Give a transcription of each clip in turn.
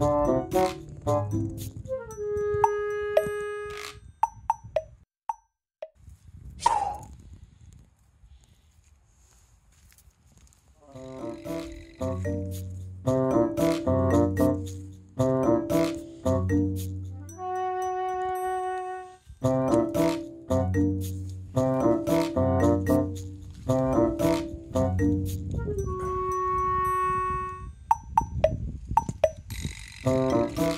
Uh -huh. Música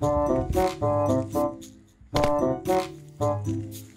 Thank you.